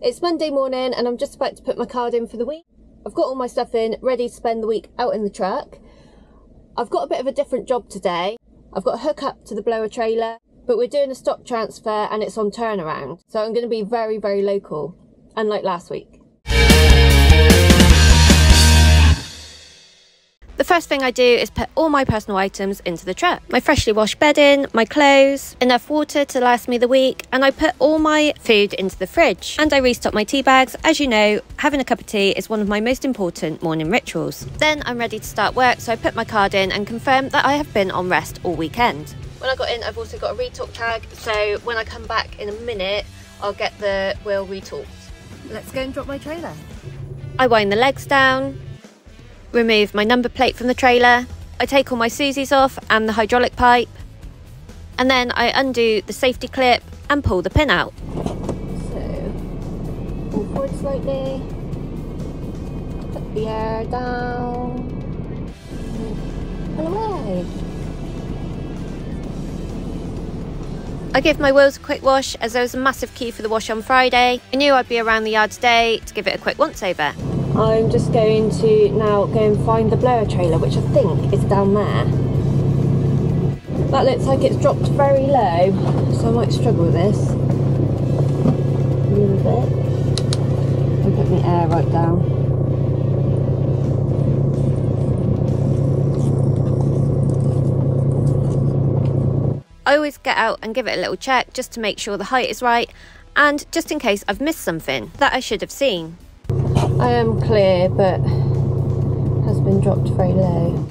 It's Monday morning and I'm just about to put my card in for the week. I've got all my stuff in, ready to spend the week out in the truck. I've got a bit of a different job today. I've got a hook up to the blower trailer, but we're doing a stock transfer and it's on turnaround. So I'm going to be very, very local, unlike last week. First thing I do is put all my personal items into the truck. My freshly washed bedding, my clothes, enough water to last me the week, and I put all my food into the fridge. And I restock my tea bags. As you know, having a cup of tea is one of my most important morning rituals. Then I'm ready to start work, so I put my card in and confirm that I have been on rest all weekend. When I got in, I've also got a retorque tag, so when I come back in a minute, I'll get the wheel retorqued. Let's go and drop my trailer. I wind the legs down, remove my number plate from the trailer, I take all my Susies off and the hydraulic pipe, and then I undo the safety clip and pull the pin out. So, pull forward slightly, put the air down, and away. I give my wheels a quick wash as there was a massive queue for the wash on Friday. I knew I'd be around the yard today to give it a quick once over. I'm just going to now go and find the blower trailer, which I think is down there. That looks like it's dropped very low, so I might struggle with this. A little bit. And put the air right down. I always get out and give it a little check just to make sure the height is right and just in case I've missed something that I should have seen. I am clear, but has been dropped very low.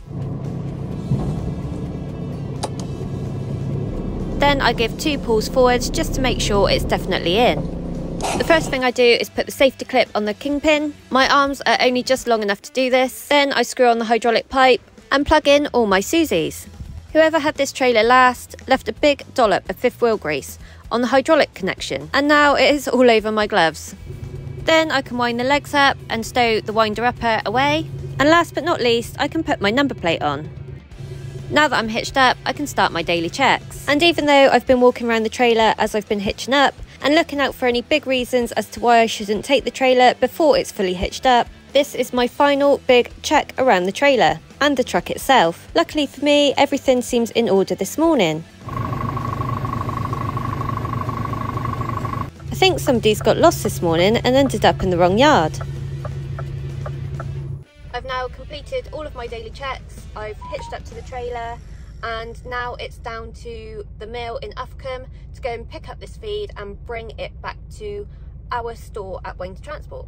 Then I give two pulls forwards just to make sure it's definitely in. The first thing I do is put the safety clip on the kingpin. My arms are only just long enough to do this. Then I screw on the hydraulic pipe and plug in all my Susies. Whoever had this trailer last left a big dollop of fifth wheel grease on the hydraulic connection and now it is all over my gloves. Then I can wind the legs up and stow the winder upper away. And last but not least, I can put my number plate on. Now that I'm hitched up, I can start my daily checks. And even though I've been walking around the trailer as I've been hitching up and looking out for any big reasons as to why I shouldn't take the trailer before it's fully hitched up, this is my final big check around the trailer and the truck itself. Luckily for me, everything seems in order this morning. Think somebody's got lost this morning and ended up in the wrong yard. I've now completed all of my daily checks. I've hitched up to the trailer and now it's down to the mill in Uffculme to go and pick up this feed and bring it back to our store at Wain Transport.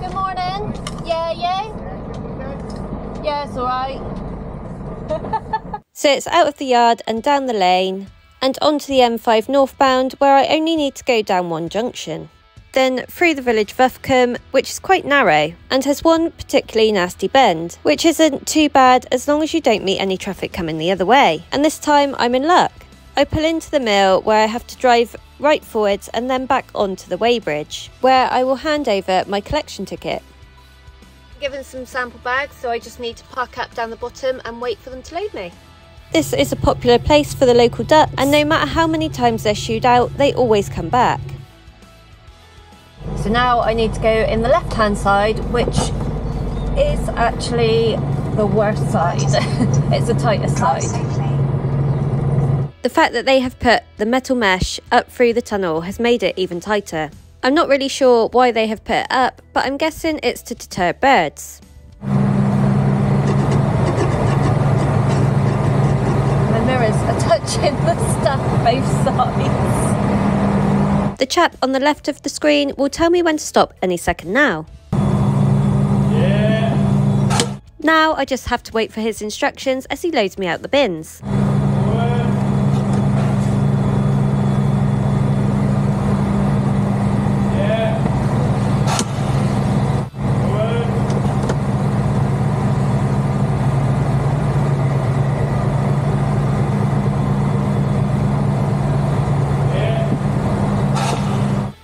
Good morning. Yeah, yeah. Yeah, it's alright. so it's out of the yard and down the lane and onto the M5 northbound where I only need to go down one junction. Then through the village of Uffculme, which is quite narrow and has one particularly nasty bend, which isn't too bad as long as you don't meet any traffic coming the other way. And this time I'm in luck. I pull into the mill where I have to drive right forwards and then back onto the weighbridge, where I will hand over my collection ticket. Given some sample bags, so I just need to park up down the bottom and wait for them to load me. This is a popular place for the local ducks, and no matter how many times they're shooed out, they always come back. So now I need to go in the left hand side, which is actually the worst side. it's the tightest side. The fact that they have put the metal mesh up through the tunnel has made it even tighter. I'm not really sure why they have put it up, but I'm guessing it's to deter birds. Mirrors are touching the stuff both sides. The chap on the left of the screen will tell me when to stop any second now. Yeah. Now I just have to wait for his instructions as he loads me out the bins.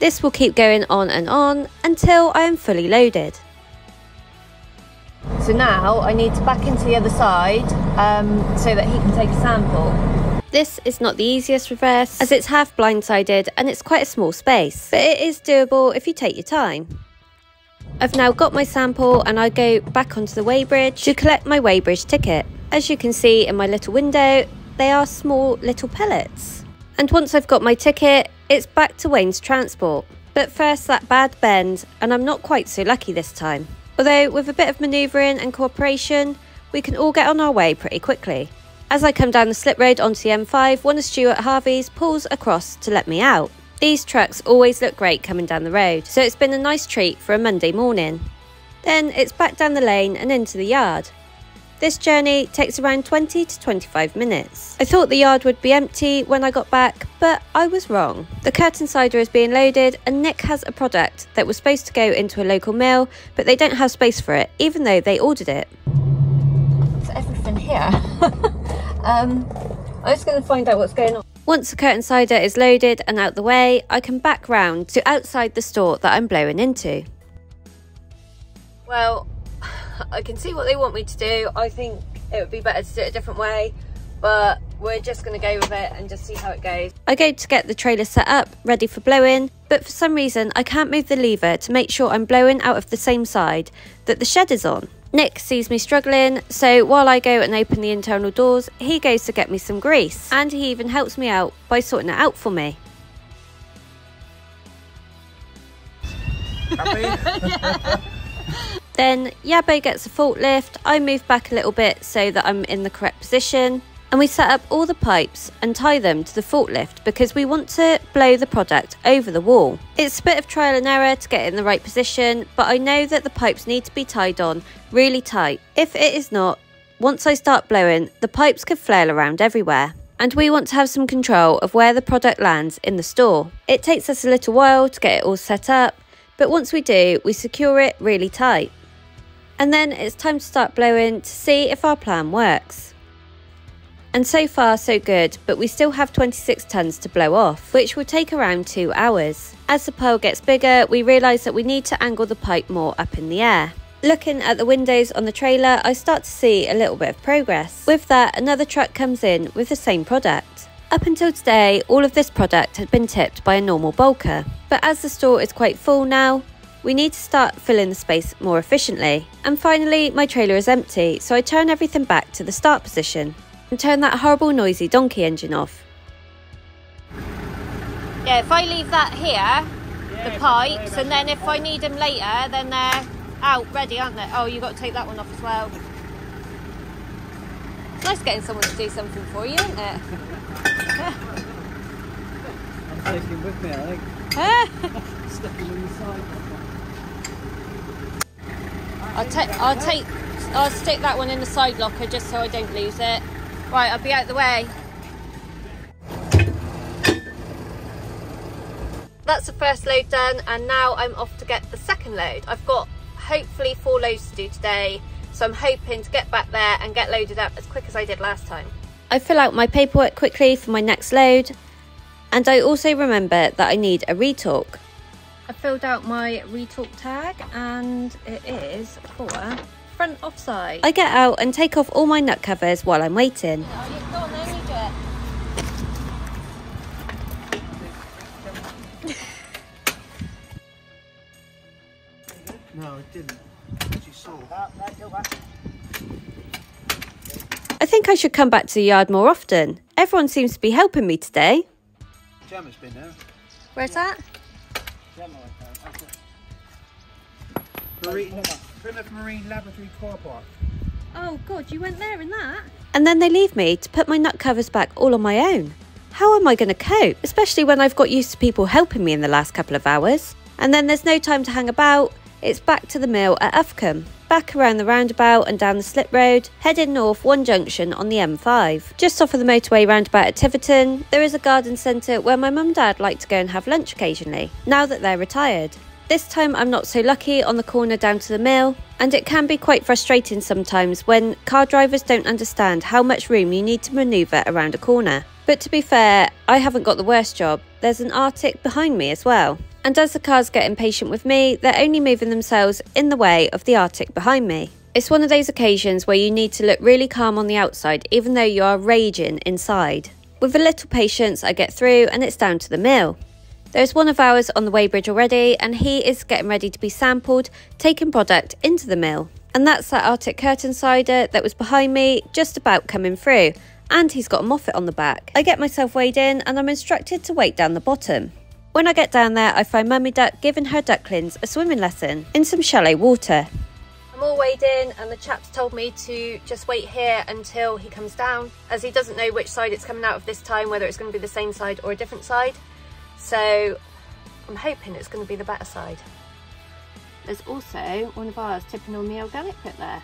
This will keep going on and on until I am fully loaded. So now I need to back into the other side um, so that he can take a sample. This is not the easiest reverse as it's half blindsided and it's quite a small space, but it is doable if you take your time. I've now got my sample and I go back onto the weighbridge to collect my weighbridge ticket. As you can see in my little window, they are small little pellets. And once I've got my ticket, it's back to Wain's Transport. But first that bad bend, and I'm not quite so lucky this time. Although with a bit of manoeuvring and cooperation, we can all get on our way pretty quickly. As I come down the slip road onto the M5, one of Stuart Harvey's pulls across to let me out. These trucks always look great coming down the road, so it's been a nice treat for a Monday morning. Then it's back down the lane and into the yard. This journey takes around 20 to 25 minutes. I thought the yard would be empty when I got back, but I was wrong. The curtain sider is being loaded, and Nick has a product that was supposed to go into a local mill, but they don't have space for it, even though they ordered it. There's everything here. um, I'm just going to find out what's going on. Once the curtain sider is loaded and out the way, I can back round to outside the store that I'm blowing into. Well, I can see what they want me to do. I think it would be better to do it a different way, but we're just going to go with it and just see how it goes. I go to get the trailer set up, ready for blowing, but for some reason I can't move the lever to make sure I'm blowing out of the same side that the shed is on. Nick sees me struggling, so while I go and open the internal doors, he goes to get me some grease, and he even helps me out by sorting it out for me. Then Yabo gets a forklift, I move back a little bit so that I'm in the correct position, and we set up all the pipes and tie them to the forklift because we want to blow the product over the wall. It's a bit of trial and error to get in the right position, but I know that the pipes need to be tied on really tight. If it is not, once I start blowing, the pipes could flail around everywhere. And we want to have some control of where the product lands in the store. It takes us a little while to get it all set up, but once we do, we secure it really tight and then it's time to start blowing to see if our plan works. And so far so good, but we still have 26 tonnes to blow off, which will take around 2 hours. As the pile gets bigger, we realise that we need to angle the pipe more up in the air. Looking at the windows on the trailer, I start to see a little bit of progress. With that, another truck comes in with the same product. Up until today, all of this product had been tipped by a normal bulker, but as the store is quite full now, we need to start filling the space more efficiently. And finally, my trailer is empty, so I turn everything back to the start position and turn that horrible noisy donkey engine off. Yeah, if I leave that here, the pipes, and then if I need them later, then they're out, ready, aren't they? Oh, you've got to take that one off as well. It's nice getting someone to do something for you, isn't it? I'm taking with me, I think. Sticking in the side. I'll take, I'll take, I'll stick that one in the side locker just so I don't lose it. Right, I'll be out of the way. That's the first load done, and now I'm off to get the second load. I've got hopefully four loads to do today, so I'm hoping to get back there and get loaded up as quick as I did last time. I fill out my paperwork quickly for my next load, and I also remember that I need a retorque. I filled out my retorque tag and it is for front offside. I get out and take off all my nut covers while I'm waiting. No, it didn't. She saw. I think I should come back to the yard more often. Everyone seems to be helping me today. Jemma's been there. Where's that? Jemma, Marine, Plymouth Marine Laboratory Car Park. Oh god, you went there in that? And then they leave me to put my nut covers back all on my own. How am I going to cope, especially when I've got used to people helping me in the last couple of hours? And then there's no time to hang about, it's back to the mill at Uffculme, back around the roundabout and down the slip road, heading north one junction on the M5. Just off of the motorway roundabout at Tiverton, there is a garden centre where my mum and dad like to go and have lunch occasionally, now that they're retired. This time I'm not so lucky on the corner down to the mill, and it can be quite frustrating sometimes when car drivers don't understand how much room you need to manoeuvre around a corner. But to be fair, I haven't got the worst job. There's an Arctic behind me as well. And as the cars get impatient with me, they're only moving themselves in the way of the Arctic behind me. It's one of those occasions where you need to look really calm on the outside, even though you are raging inside. With a little patience, I get through and it's down to the mill. There's one of ours on the weighbridge already, and he is getting ready to be sampled, taking product into the mill. And that's that Arctic curtain sider that was behind me, just about coming through. And he's got a Moffett on the back. I get myself weighed in, and I'm instructed to wait down the bottom. When I get down there, I find Mummy Duck giving her ducklings a swimming lesson in some shallow water. I'm all weighed in, and the chap's told me to just wait here until he comes down, as he doesn't know which side it's coming out of this time, whether it's going to be the same side or a different side. So I'm hoping it's going to be the better side. There's also one of ours tipping on the organic pit there.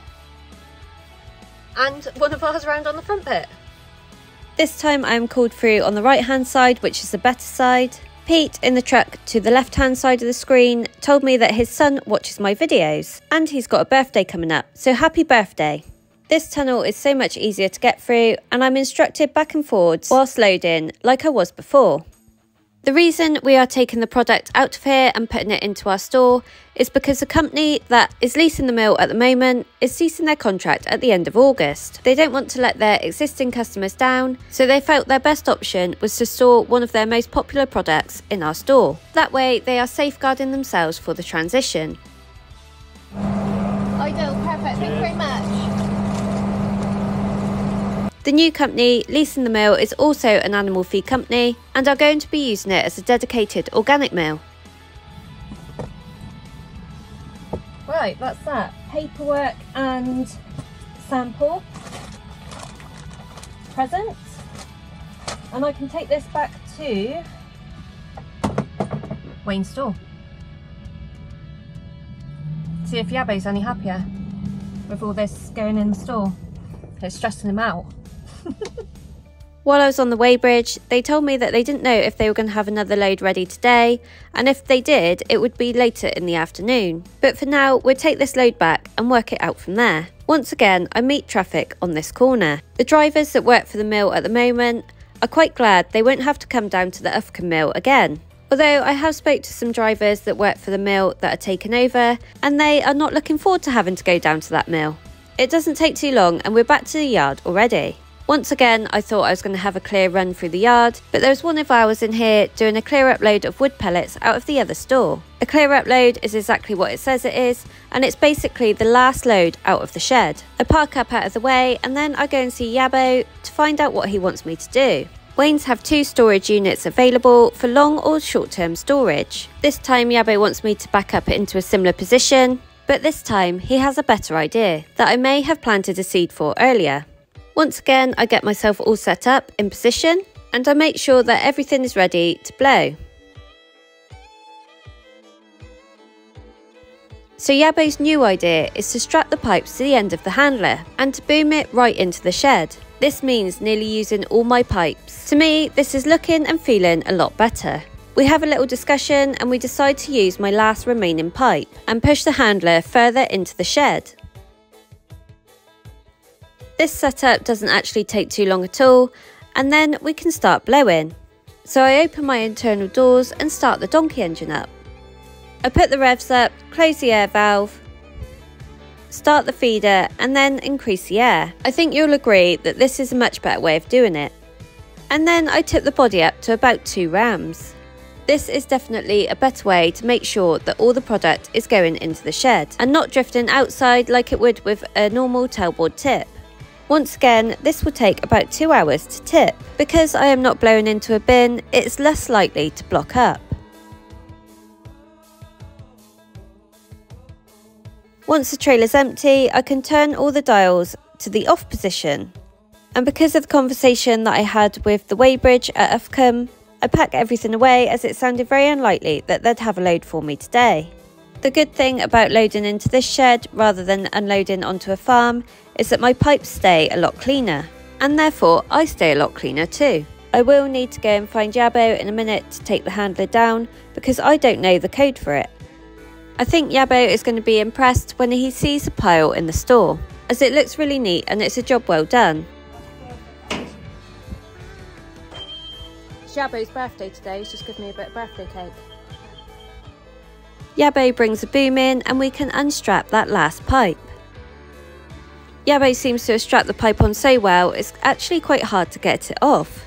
And one of ours around on the front pit. This time I'm called through on the right hand side, which is the better side. Pete in the truck to the left hand side of the screen told me that his son watches my videos and he's got a birthday coming up, so happy birthday. This tunnel is so much easier to get through and I'm instructed back and forwards whilst loading like I was before. The reason we are taking the product out of here and putting it into our store is because the company that is leasing the mill at the moment is ceasing their contract at the end of August. They don't want to let their existing customers down, so they felt their best option was to store one of their most popular products in our store. That way, they are safeguarding themselves for the transition. Ideal, perfect, thank you very much. The new company, Leasing the Mill, is also an animal feed company and are going to be using it as a dedicated organic mill. Right, that's that. Paperwork and sample. Present. And I can take this back to Wain's store. See if Yabo's any happier with all this going in the store. It's stressing him out. While I was on the weighbridge, they told me that they didn't know if they were going to have another load ready today, and if they did, it would be later in the afternoon. But for now, we'll take this load back and work it out from there. Once again, I meet traffic on this corner. The drivers that work for the mill at the moment are quite glad they won't have to come down to the Uffculme mill again. Although I have spoke to some drivers that work for the mill that are taken over, and they are not looking forward to having to go down to that mill. It doesn't take too long and we're back to the yard already. Once again, I thought I was going to have a clear run through the yard, but there was one of ours in here doing a clear upload of wood pellets out of the other store. A clear upload is exactly what it says it is, and it's basically the last load out of the shed. I park up out of the way, and then I go and see Yabo to find out what he wants me to do. Wain's have two storage units available for long or short term storage. This time Yabo wants me to back up into a similar position, but this time he has a better idea that I may have planted a seed for earlier. Once again, I get myself all set up in position and I make sure that everything is ready to blow. So Yabo's new idea is to strap the pipes to the end of the handler and to boom it right into the shed. This means nearly using all my pipes. To me, this is looking and feeling a lot better. We have a little discussion and we decide to use my last remaining pipe and push the handler further into the shed. This setup doesn't actually take too long at all, and then we can start blowing. So I open my internal doors and start the donkey engine up. I put the revs up, close the air valve, start the feeder and then increase the air. I think you'll agree that this is a much better way of doing it. And then I tip the body up to about 2 rams. This is definitely a better way to make sure that all the product is going into the shed and not drifting outside like it would with a normal tailboard tip. Once again, this will take about two hours to tip. Because I am not blowing into a bin, it's less likely to block up. Once the trailer's empty, I can turn all the dials to the off position. And because of the conversation that I had with the weighbridge at Uffculme, I pack everything away as it sounded very unlikely that they'd have a load for me today. The good thing about loading into this shed rather than unloading onto a farm is that my pipes stay a lot cleaner, and therefore I stay a lot cleaner too. I will need to go and find Yabo in a minute to take the handler down because I don't know the code for it. I think Yabo is going to be impressed when he sees the pile in the store, as it looks really neat and it's a job well done. It's Yabo's birthday today, he's just given me a bit of birthday cake. Yabo brings a boom in and we can unstrap that last pipe. Yabo seems to have strapped the pipe on so well, it's actually quite hard to get it off.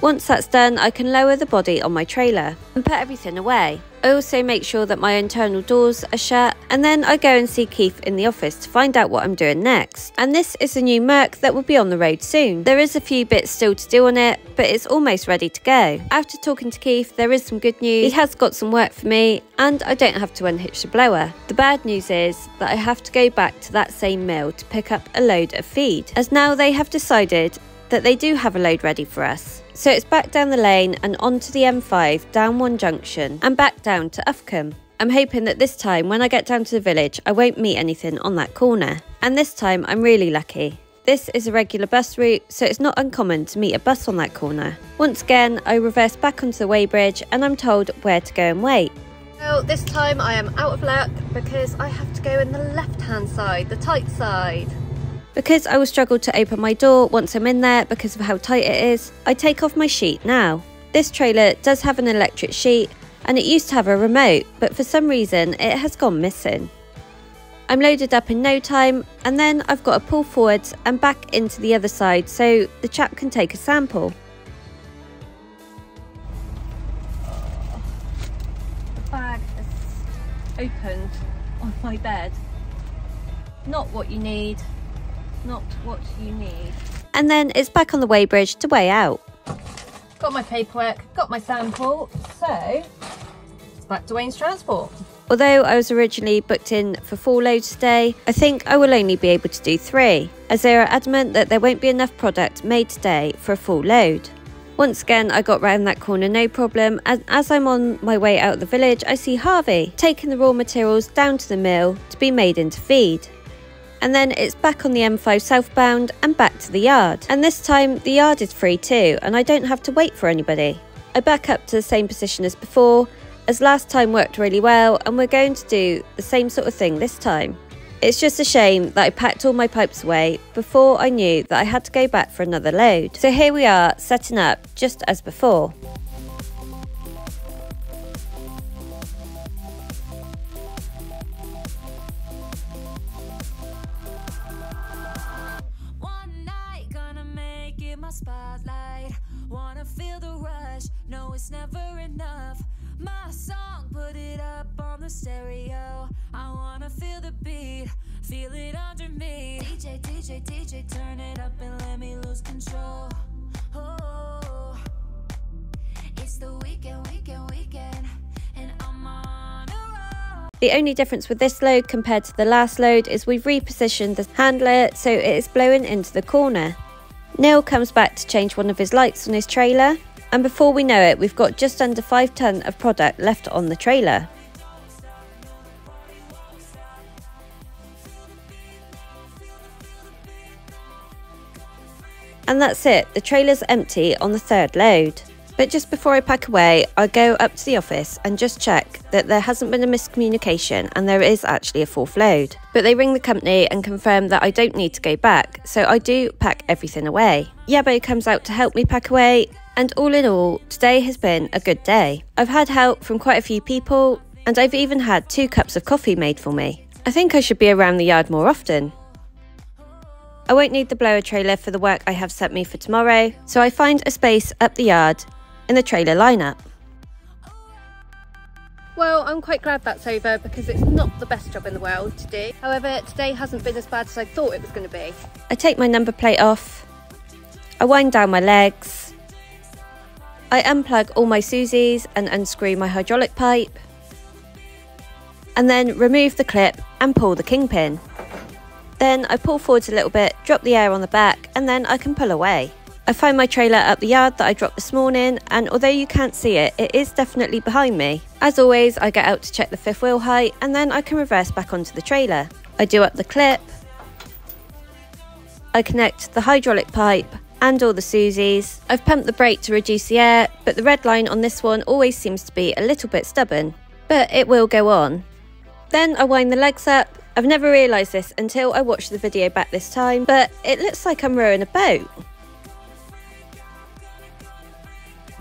Once that's done, I can lower the body on my trailer and put everything away. I also make sure that my internal doors are shut and then I go and see Keith in the office to find out what I'm doing next. And this is a new Merc that will be on the road soon. There is a few bits still to do on it, but it's almost ready to go. After talking to Keith, there is some good news. He has got some work for me and I don't have to unhitch the blower. The bad news is that I have to go back to that same mill to pick up a load of feed, as now they have decided that they do have a load ready for us. So it's back down the lane and onto the M5 down one junction and back down to Uffculme. I'm hoping that this time when I get down to the village I won't meet anything on that corner. And this time I'm really lucky. This is a regular bus route, so it's not uncommon to meet a bus on that corner. Once again, I reverse back onto the weighbridge and I'm told where to go and wait. Well, this time I am out of luck because I have to go in the left hand side, the tight side. Because I will struggle to open my door once I'm in there because of how tight it is, I take off my sheet now. This trailer does have an electric sheet and it used to have a remote, but for some reason it has gone missing. I'm loaded up in no time and then I've got to pull forwards and back into the other side so the chap can take a sample. The bag is opened on my bed. Not what you need not what you need. And then it's back on the weighbridge to weigh out. Got my paperwork, got my sample, so it's back to Wain's Transport. Although I was originally booked in for four loads today, I think I will only be able to do three, as they are adamant that there won't be enough product made today for a full load. Once again, I got round that corner no problem, and as I'm on my way out of the village, I see Harvey taking the raw materials down to the mill to be made into feed and then it's back on the M5 southbound and back to the yard. And this time the yard is free too and I don't have to wait for anybody. I back up to the same position as before, as last time worked really well and we're going to do the same sort of thing this time. It's just a shame that I packed all my pipes away before I knew that I had to go back for another load. So here we are setting up just as before. The stereo. I wanna feel the beat, feel it under me. DJ, DJ, DJ, turn it up and let me lose control. Oh, it's the weekend, weekend, weekend, and I'm on The only difference with this load compared to the last load is we've repositioned the handler so it is blowing into the corner. Neil comes back to change one of his lights on his trailer and before we know it, we've got just under 5 tonne of product left on the trailer. And that's it, the trailer's empty on the third load. But just before I pack away, I go up to the office and just check that there hasn't been a miscommunication and there is actually a fourth load. But they ring the company and confirm that I don't need to go back, so I do pack everything away. Yabo comes out to help me pack away, and all in all, today has been a good day. I've had help from quite a few people, and I've even had two cups of coffee made for me. I think I should be around the yard more often. I won't need the blower trailer for the work I have set me for tomorrow, so I find a space up the yard in the trailer lineup. Well, I'm quite glad that's over because it's not the best job in the world to do. However, today hasn't been as bad as I thought it was going to be. I take my number plate off, I wind down my legs, I unplug all my Susies and unscrew my hydraulic pipe, and then remove the clip and pull the kingpin. Then I pull forwards a little bit, drop the air on the back, and then I can pull away. I find my trailer at the yard that I dropped this morning, and although you can't see it, it is definitely behind me. As always, I get out to check the fifth wheel height, and then I can reverse back onto the trailer. I do up the clip, I connect the hydraulic pipe, and all the Susies. I've pumped the brake to reduce the air, but the red line on this one always seems to be a little bit stubborn. But it will go on. Then I wind the legs up. I've never realised this until I watched the video back this time, but it looks like I'm rowing a boat.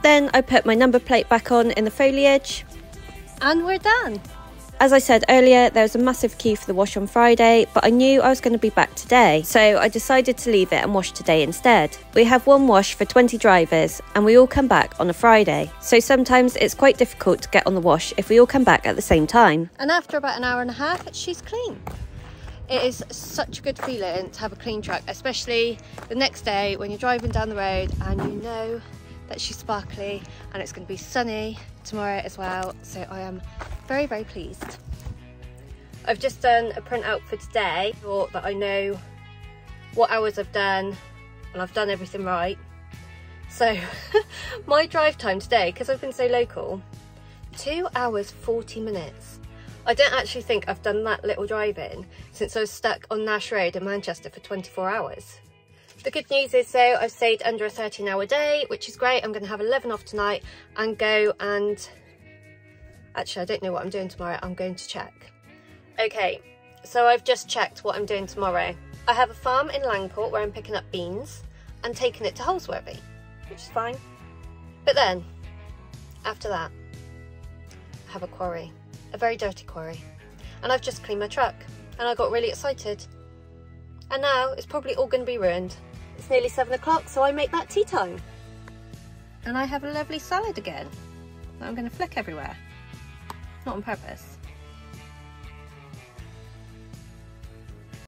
Then I put my number plate back on in the foliage. And we're done. As I said earlier, there was a massive queue for the wash on Friday, but I knew I was going to be back today, so I decided to leave it and wash today instead. We have one wash for 20 drivers, and we all come back on a Friday, so sometimes it's quite difficult to get on the wash if we all come back at the same time. And after about an hour and a half, she's clean. It is such a good feeling to have a clean truck, especially the next day when you're driving down the road and you know that she's sparkly and it's going to be sunny tomorrow as well. So I am very, very pleased. I've just done a printout for today, that I know what hours I've done and I've done everything right. So my drive time today, because I've been so local, two hours 40 minutes. I don't actually think I've done that little driving since I was stuck on Nash Road in Manchester for 24 hours. The good news is though I've stayed under a 13 hour day, which is great. I'm going to have 11 off tonight and go and... Actually, I don't know what I'm doing tomorrow. I'm going to check. Okay, so I've just checked what I'm doing tomorrow. I have a farm in Langport where I'm picking up beans and taking it to Holsworthy, which is fine. But then, after that, I have a quarry, a very dirty quarry. And I've just cleaned my truck and I got really excited. And now it's probably all going to be ruined. It's nearly seven o'clock, so I make that tea time. And I have a lovely salad again that I'm going to flick everywhere. Not on purpose.